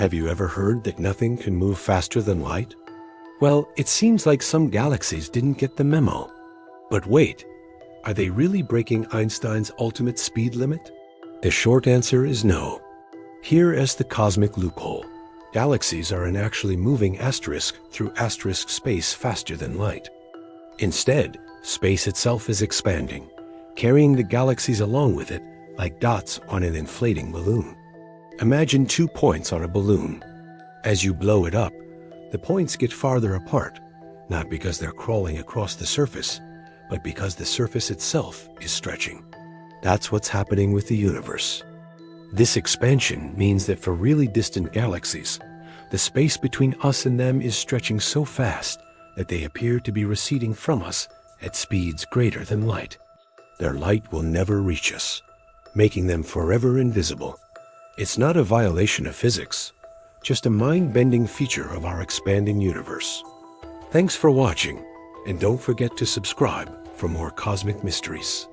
Have you ever heard that nothing can move faster than light? Well, it seems like some galaxies didn't get the memo. But wait, are they really breaking Einstein's ultimate speed limit? The short answer is no. Here is the cosmic loophole. Galaxies are an actually moving asterisk through asterisk space faster than light. Instead, space itself is expanding, carrying the galaxies along with it like dots on an inflating balloon. Imagine two points on a balloon. As you blow it up, the points get farther apart, not because they're crawling across the surface, but because the surface itself is stretching. That's what's happening with the universe. This expansion means that for really distant galaxies, the space between us and them is stretching so fast that they appear to be receding from us at speeds greater than light. Their light will never reach us, making them forever invisible. It's not a violation of physics, just a mind-bending feature of our expanding universe. Thanks for watching, and don't forget to subscribe for more cosmic mysteries.